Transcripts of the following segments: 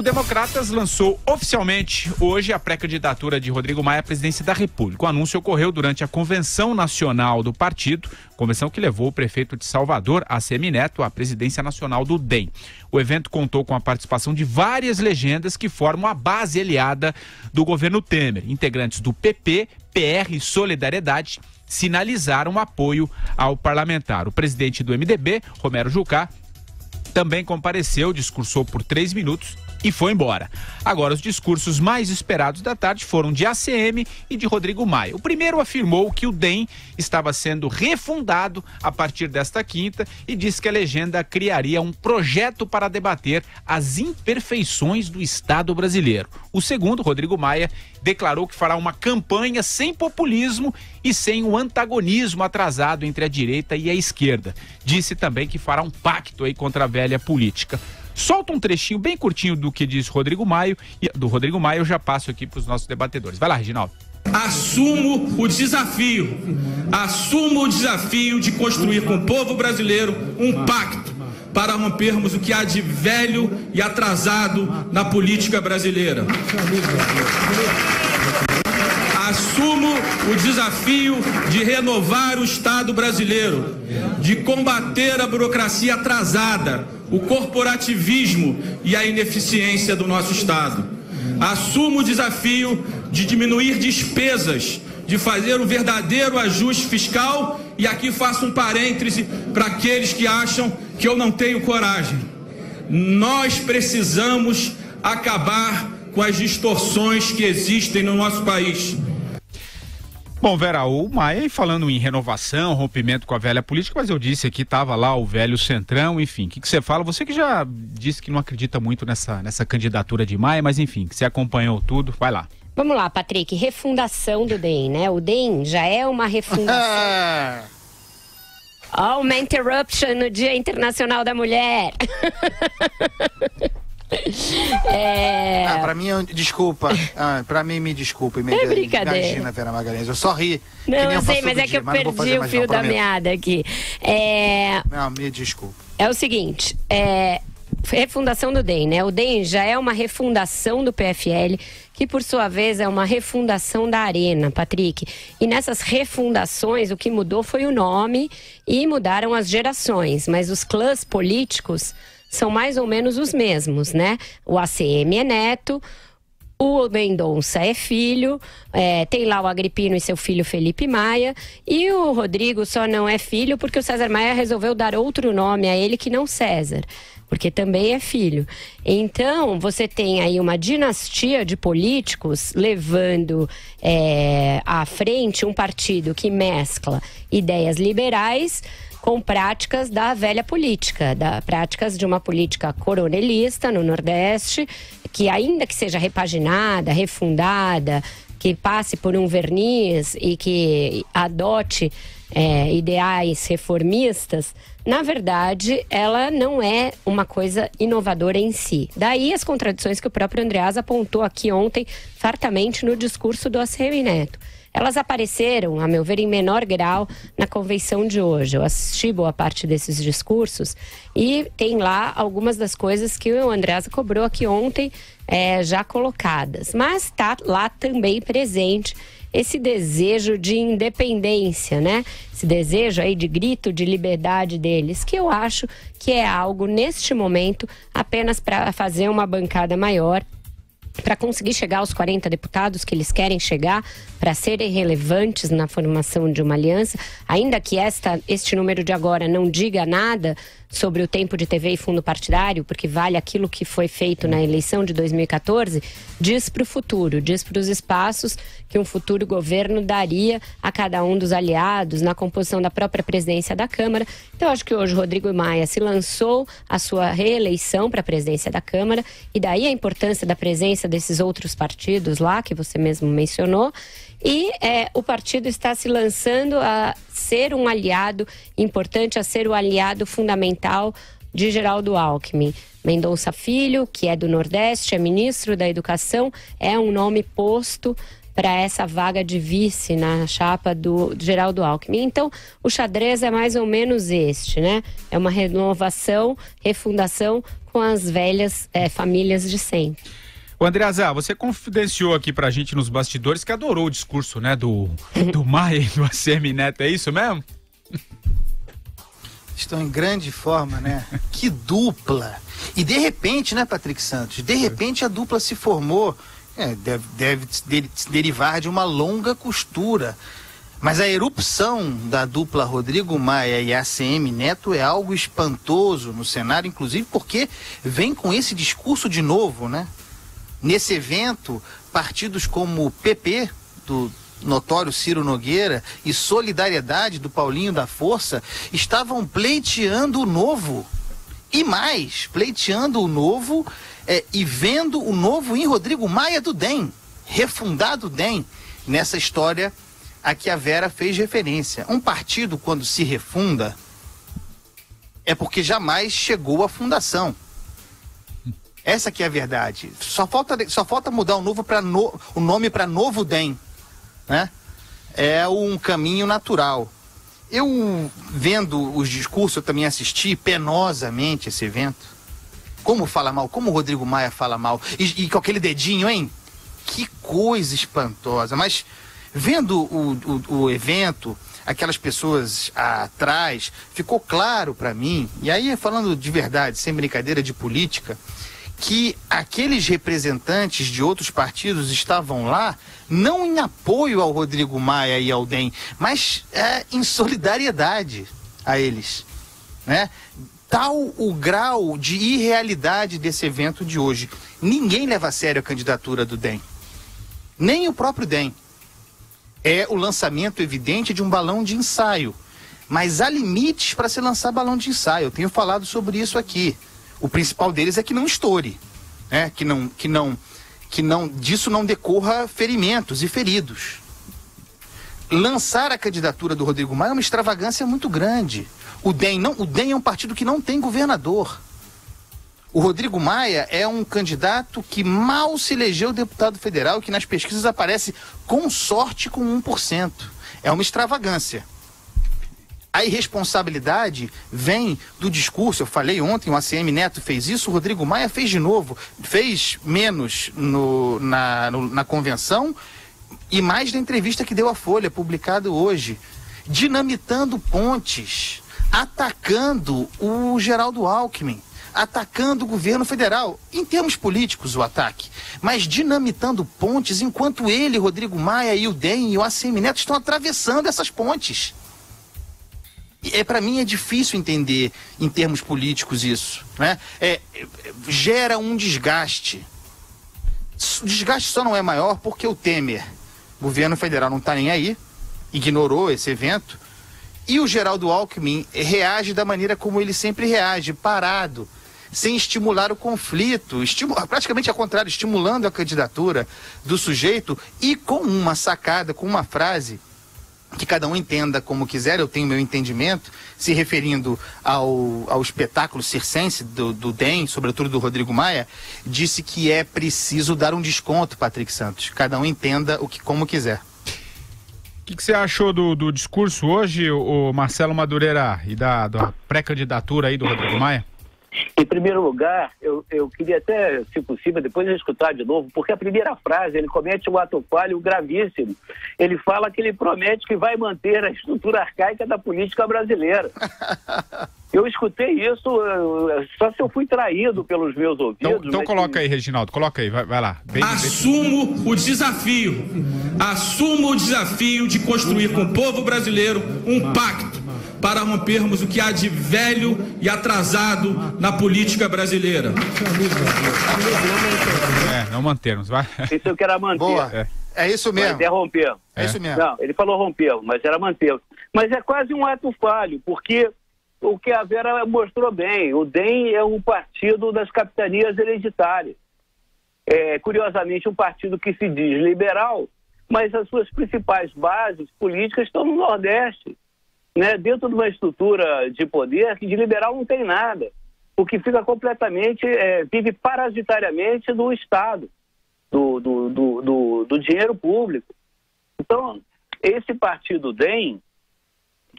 O Democratas lançou oficialmente hoje a pré-candidatura de Rodrigo Maia à presidência da República. O anúncio ocorreu durante a convenção nacional do partido, convenção que levou o prefeito de Salvador, ACM Neto, à presidência nacional do DEM. O evento contou com a participação de várias legendas que formam a base aliada do governo Temer. Integrantes do PP, PR e Solidariedade sinalizaram apoio ao parlamentar. O presidente do MDB, Romero Jucá, também compareceu, discursou por três minutos e foi embora. Agora, os discursos mais esperados da tarde foram de ACM e de Rodrigo Maia. O primeiro afirmou que o DEM estava sendo refundado a partir desta quinta e disse que a legenda criaria um projeto para debater as imperfeições do Estado brasileiro. O segundo, Rodrigo Maia, declarou que fará uma campanha sem populismo e sem o antagonismo atrasado entre a direita e a esquerda. Disse também que fará um pacto aí contra a velha política. Solta um trechinho bem curtinho do que diz Rodrigo Maio, e do Rodrigo Maio eu já passo aqui para os nossos debatedores. Vai lá, Reginaldo. Assumo o desafio, assumo o desafio de construir com o povo brasileiro um pacto para rompermos o que há de velho e atrasado na política brasileira. Assumo o desafio de renovar o Estado brasileiro, de combater a burocracia atrasada, o corporativismo e a ineficiência do nosso Estado. Assumo o desafio de diminuir despesas, de fazer um verdadeiro ajuste fiscal e aqui faço um parêntese para aqueles que acham que eu não tenho coragem. Nós precisamos acabar com as distorções que existem no nosso país. Bom, Vera, o Maia falando em renovação, rompimento com a velha política, mas eu disse aqui, estava lá o velho Centrão, enfim, o que, que, você fala? Você que já disse que não acredita muito nessa, nessa candidatura de Maia, mas enfim, que você acompanhou tudo, vai lá. Vamos lá, Patrick, refundação do DEM, né? O DEM já é uma refundação. oh, uma interruption no Dia Internacional da Mulher. É... Ah, pra mim, desculpa. Ah, pra mim, me desculpe. Me, é brincadeira. Imagina, Vera Magalhães. Eu só ri. Não, eu sei, mas é que eu perdi o fio não, da meada aqui. É... Não, me desculpa. É o seguinte, é... Refundação do DEM, né? O DEM já é uma refundação do PFL, que por sua vez é uma refundação da Arena, Patrick. E nessas refundações, o que mudou foi o nome e mudaram as gerações, mas os clãs políticos são mais ou menos os mesmos, né? O ACM é neto, o Mendonça é filho, é, tem lá o Agripino e seu filho Felipe Maia, e o Rodrigo só não é filho porque o César Maia resolveu dar outro nome a ele que não César, porque também é filho. Então, você tem aí uma dinastia de políticos levando é, à frente um partido que mescla ideias liberais com práticas da velha política, da práticas de uma política coronelista no Nordeste, que ainda que seja repaginada, refundada, que passe por um verniz e que adote é, ideais reformistas, na verdade, ela não é uma coisa inovadora em si. Daí as contradições que o próprio Andreas apontou aqui ontem, fartamente no discurso do ACM Neto. Elas apareceram, a meu ver, em menor grau na convenção de hoje. Eu assisti boa parte desses discursos e tem lá algumas das coisas que o Andreasa cobrou aqui ontem é, já colocadas. Mas está lá também presente esse desejo de independência, né? Esse desejo aí de grito de liberdade deles, que eu acho que é algo neste momento apenas para fazer uma bancada maior para conseguir chegar aos 40 deputados que eles querem chegar, para serem relevantes na formação de uma aliança, ainda que esta, este número de agora não diga nada sobre o tempo de TV e fundo partidário, porque vale aquilo que foi feito na eleição de 2014, diz para o futuro, diz para os espaços que um futuro governo daria a cada um dos aliados na composição da própria presidência da Câmara. Então, acho que hoje Rodrigo Maia se lançou a sua reeleição para a presidência da Câmara, e daí a importância da presença desses outros partidos lá, que você mesmo mencionou. E é, o partido está se lançando a ser um aliado importante, a ser o aliado fundamental de Geraldo Alckmin. Mendonça Filho, que é do Nordeste, é ministro da Educação, é um nome posto para essa vaga de vice na chapa do, do Geraldo Alckmin. Então, o xadrez é mais ou menos este, né? É uma renovação, refundação com as velhas é, famílias de sempre. O Andreazá, você confidenciou aqui pra gente nos bastidores que adorou o discurso, né, do, do Maia e do ACM Neto, é isso mesmo? Estão em grande forma, né? Que dupla! E de repente, né, Patrick Santos? De repente a dupla se formou. É, deve, deve derivar de uma longa costura. Mas a erupção da dupla Rodrigo Maia e ACM Neto é algo espantoso no cenário, inclusive porque vem com esse discurso de novo, né? Nesse evento, partidos como o PP, do notório Ciro Nogueira, e Solidariedade do Paulinho da Força estavam pleiteando o novo. E mais, pleiteando o novo é, e vendo o novo em Rodrigo Maia do DEM, refundado DEM, nessa história a que a Vera fez referência. Um partido, quando se refunda, é porque jamais chegou à fundação. Essa que é a verdade. Só falta, só falta mudar o, novo pra no, o nome para Novo DEM né? É um caminho natural. Eu, vendo os discursos, eu também assisti penosamente esse evento. Como fala mal, como o Rodrigo Maia fala mal. E, e com aquele dedinho, hein? Que coisa espantosa. Mas vendo o, o, o evento, aquelas pessoas atrás, ficou claro para mim, e aí falando de verdade, sem brincadeira de política, que aqueles representantes de outros partidos estavam lá não em apoio ao Rodrigo Maia e ao DEM, mas é, em solidariedade a eles. Né? Tal o grau de irrealidade desse evento de hoje. Ninguém leva a sério a candidatura do DEM. Nem o próprio DEM. É o lançamento evidente de um balão de ensaio. Mas há limites para se lançar balão de ensaio. Eu tenho falado sobre isso aqui. O principal deles é que não estoure, né? que, não, que, não, que não disso não decorra ferimentos e feridos. Lançar a candidatura do Rodrigo Maia é uma extravagância muito grande. O DEM, não, o DEM é um partido que não tem governador. O Rodrigo Maia é um candidato que mal se elegeu deputado federal, que nas pesquisas aparece com sorte com 1%. É uma extravagância. A irresponsabilidade vem do discurso. Eu falei ontem, o ACM Neto fez isso, o Rodrigo Maia fez de novo. Fez menos no, na, no, na convenção e mais na entrevista que deu à Folha, publicado hoje. Dinamitando pontes, atacando o Geraldo Alckmin atacando o governo federal. Em termos políticos, o ataque. Mas dinamitando pontes enquanto ele, Rodrigo Maia e o DEM e o ACM Neto estão atravessando essas pontes é para mim é difícil entender em termos políticos isso, né? É, gera um desgaste. O desgaste só não é maior porque o Temer, governo federal, não está nem aí, ignorou esse evento, e o Geraldo Alckmin reage da maneira como ele sempre reage, parado, sem estimular o conflito, estimula, praticamente ao contrário, estimulando a candidatura do sujeito e com uma sacada, com uma frase que cada um entenda como quiser, eu tenho meu entendimento, se referindo ao, ao espetáculo circense do, do DEM, sobretudo do Rodrigo Maia, disse que é preciso dar um desconto, Patrick Santos. Cada um entenda o que como quiser. O que, que, você achou do, do discurso hoje, o Marcelo Madureira, e da, da pré-candidatura aí do Rodrigo Maia? Em primeiro lugar, eu, eu queria até, se possível, depois escutar de novo, porque a primeira frase, ele comete um ato falho gravíssimo. Ele fala que ele promete que vai manter a estrutura arcaica da política brasileira. Eu escutei isso só se eu fui traído pelos meus ouvidos. Então, então coloca aí, Reginaldo, coloca aí, vai, vai lá. Bem, Assumo bem... o desafio, assumo o desafio de construir com o povo brasileiro um pacto para rompermos o que há de velho e atrasado na política brasileira. É, não mantermos, vai. Isso eu quero manter. Boa. É. é isso mesmo. Mas é romper. É. é isso mesmo. Não, ele falou romper, mas era manter. Mas é quase um ato falho, porque o que a Vera mostrou bem, o DEM é um partido das capitanias hereditárias. É, curiosamente, um partido que se diz liberal, mas as suas principais bases políticas estão no Nordeste né, dentro de uma estrutura de poder que de liberal não tem nada, o que fica completamente, é, vive parasitariamente do Estado, do, do, do, do, do dinheiro público. Então, esse partido DEM,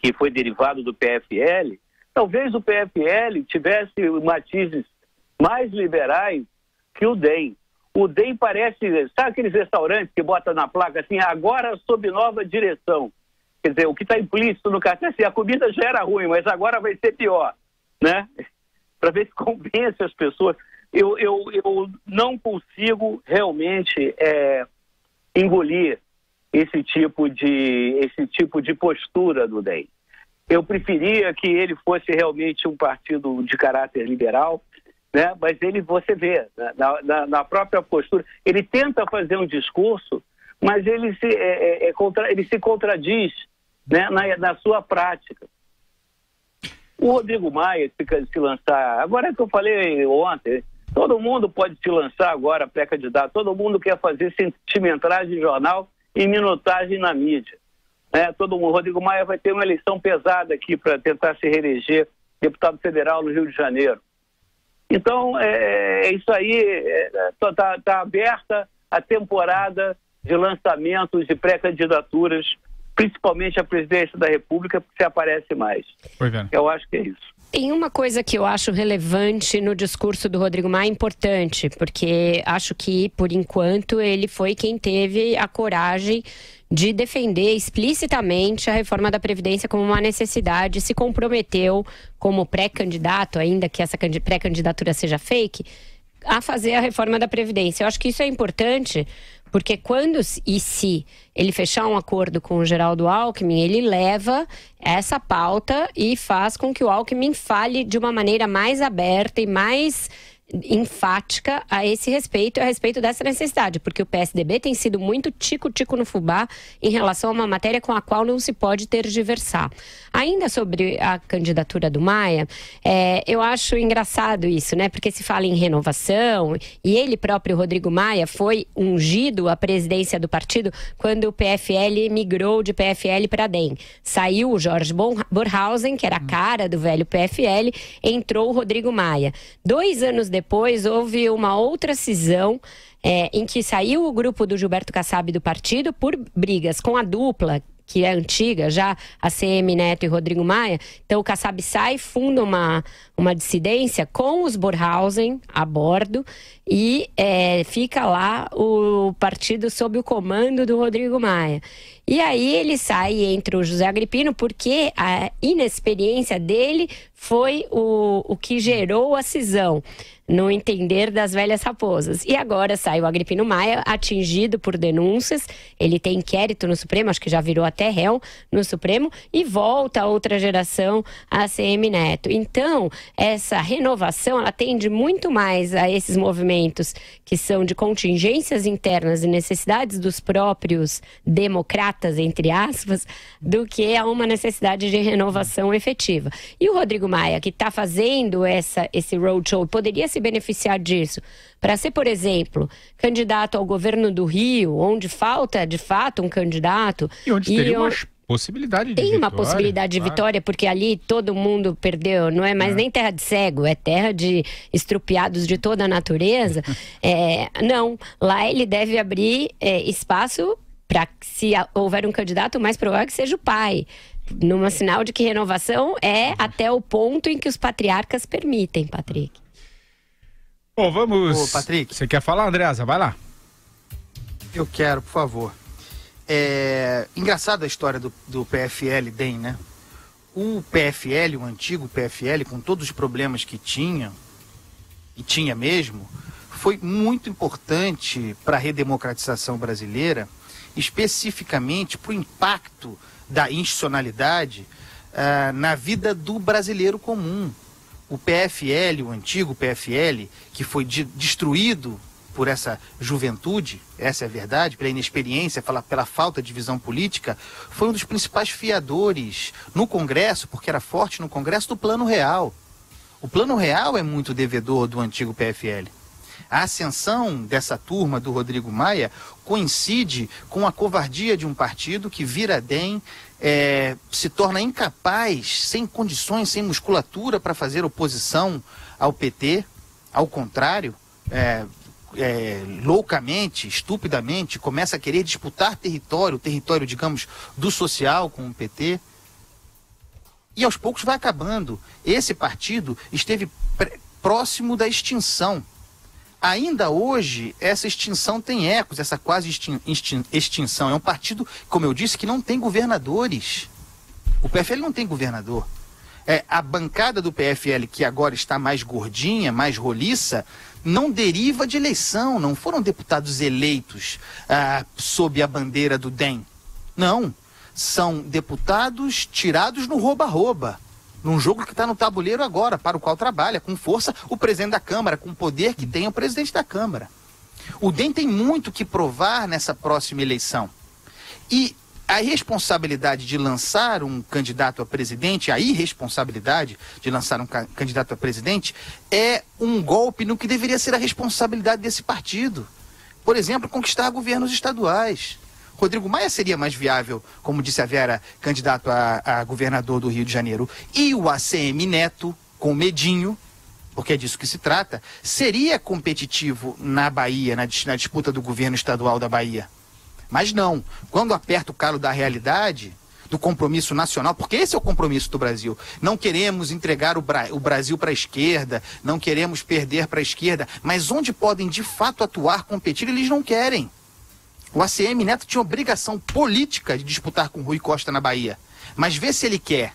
que foi derivado do PFL, talvez o PFL tivesse matizes mais liberais que o DEM. O DEM parece, sabe aqueles restaurantes que bota na placa assim, agora sob nova direção? Quer dizer, o que está implícito no cartão, assim, a comida já era ruim, mas agora vai ser pior, né? Para ver se convence as pessoas. Eu, eu, eu não consigo realmente é, engolir esse tipo de esse tipo de postura do DEM. Eu preferia que ele fosse realmente um partido de caráter liberal, né? Mas ele, você vê, na, na, na própria postura, ele tenta fazer um discurso, mas ele se, é, é, é contra, ele se contradiz né, na, na sua prática. O Rodrigo Maia fica se lançar, agora é que eu falei ontem, todo mundo pode se lançar agora pré-candidato, todo mundo quer fazer sentimentagem de jornal e minutagem na mídia. É, todo mundo, Rodrigo Maia vai ter uma eleição pesada aqui para tentar se reeleger deputado federal no Rio de Janeiro. Então, é, é isso aí, está é, tá, tá aberta a temporada de lançamentos de pré-candidaturas principalmente a presidência da República, porque se aparece mais. Eu acho que é isso. Tem uma coisa que eu acho relevante no discurso do Rodrigo Maia importante, porque acho que, por enquanto, ele foi quem teve a coragem de defender explicitamente a reforma da Previdência como uma necessidade, se comprometeu como pré-candidato, ainda que essa pré-candidatura seja fake, a fazer a reforma da Previdência. Eu acho que isso é importante porque quando e se ele fechar um acordo com o Geraldo Alckmin, ele leva essa pauta e faz com que o Alckmin fale de uma maneira mais aberta e mais enfática a esse respeito, a respeito dessa necessidade, porque o PSDB tem sido muito tico-tico no fubá em relação a uma matéria com a qual não se pode tergiversar. Ainda sobre a candidatura do Maia, é, eu acho engraçado isso, né? Porque se fala em renovação e ele próprio, Rodrigo Maia, foi ungido à presidência do partido quando o PFL migrou de PFL para DEM. Saiu o Jorge Borhausen, que era a cara do velho PFL, entrou o Rodrigo Maia. Dois anos depois, depois houve uma outra cisão é, em que saiu o grupo do Gilberto Kassab do partido por brigas com a dupla que é antiga, já a CM Neto e Rodrigo Maia. Então o Kassab sai, funda uma, uma dissidência com os Borhausen a bordo e é, fica lá o partido sob o comando do Rodrigo Maia. E aí ele sai entre o José Agripino porque a inexperiência dele foi o, o que gerou a cisão no entender das velhas raposas. E agora sai o Agripino Maia, atingido por denúncias. Ele tem inquérito no Supremo, acho que já virou até réu no Supremo, e volta a outra geração, a CM Neto. Então, essa renovação, ela tende muito mais a esses movimentos que são de contingências internas e necessidades dos próprios democratas, entre aspas, do que a uma necessidade de renovação efetiva. E o Rodrigo Maia, que está fazendo essa, esse roadshow, poderia se beneficiar disso? Para ser, por exemplo, candidato ao governo do Rio, onde falta de fato um candidato. E onde teria uma possibilidade de Tem vitória, uma possibilidade claro. de vitória, porque ali todo mundo perdeu. Não é mais é. nem terra de cego, é terra de estrupiados de toda a natureza. é, não, lá ele deve abrir é, espaço para se houver um candidato, o mais provável é que seja o pai numa sinal de que renovação é até o ponto em que os patriarcas permitem, Patrick. Bom, vamos. Ô, Patrick. Você quer falar, Andreasa? Vai lá. Eu quero, por favor. É engraçada a história do, do PFL DEM, né? O PFL, o antigo PFL, com todos os problemas que tinha, e tinha mesmo, foi muito importante para a redemocratização brasileira, especificamente para o impacto da institucionalidade uh, na vida do brasileiro comum o PFL, o antigo PFL, que foi de, destruído por essa juventude, essa é a verdade, pela inexperiência, pela, pela falta de visão política, foi um dos principais fiadores no Congresso, porque era forte no Congresso, do Plano Real. O Plano Real é muito devedor do antigo PFL. A ascensão dessa turma do Rodrigo Maia coincide com a covardia de um partido que vira DEM, é, se torna incapaz, sem condições, sem musculatura para fazer oposição ao PT, ao contrário, é, é, loucamente, estupidamente, começa a querer disputar território, território, digamos, do social com o PT. E aos poucos vai acabando. Esse partido esteve próximo da extinção. Ainda hoje, essa extinção tem ecos, essa quase extinção. É um partido, como eu disse, que não tem governadores. O PFL não tem governador. É, a bancada do PFL, que agora está mais gordinha, mais roliça, não deriva de eleição, não foram deputados eleitos ah, sob a bandeira do DEM. Não. São deputados tirados no rouba-rouba num jogo que está no tabuleiro agora, para o qual trabalha com força o presidente da Câmara, com o poder que tem o presidente da Câmara. O DEM tem muito que provar nessa próxima eleição. E a responsabilidade de lançar um candidato a presidente, a irresponsabilidade de lançar um candidato a presidente, é um golpe no que deveria ser a responsabilidade desse partido. Por exemplo, conquistar governos estaduais. Rodrigo Maia seria mais viável, como disse a Vera, candidato a, a governador do Rio de Janeiro. E o ACM Neto, com medinho, porque é disso que se trata, seria competitivo na Bahia, na, na disputa do governo estadual da Bahia. Mas não. Quando aperta o calo da realidade, do compromisso nacional, porque esse é o compromisso do Brasil. Não queremos entregar o, Bra o Brasil para a esquerda, não queremos perder para a esquerda, mas onde podem de fato atuar, competir, eles não querem. O ACM Neto tinha obrigação política de disputar com Rui Costa na Bahia. Mas vê se ele quer.